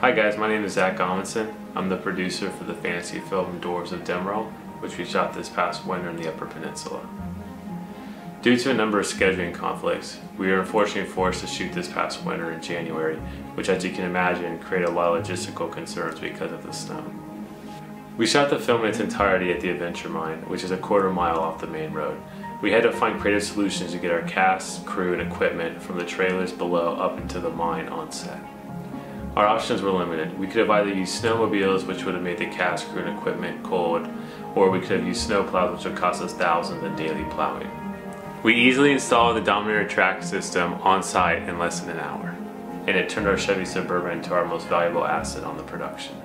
Hi guys, my name is Zach Amundsen. I'm the producer for the fantasy film Dwarves of Demrel, which we shot this past winter in the Upper Peninsula. Due to a number of scheduling conflicts, we were unfortunately forced to shoot this past winter in January, which as you can imagine created a lot of logistical concerns because of the snow. We shot the film in its entirety at the Adventure Mine, which is a quarter mile off the main road. We had to find creative solutions to get our cast, crew, and equipment from the trailers below up into the mine on set. Our options were limited. We could have either used snowmobiles, which would have made the cast, crew, and equipment cold, or we could have used snowplows, which would cost us thousands in daily plowing. We easily installed the Dominator track system on site in less than an hour, and it turned our Chevy Suburban into our most valuable asset on the production.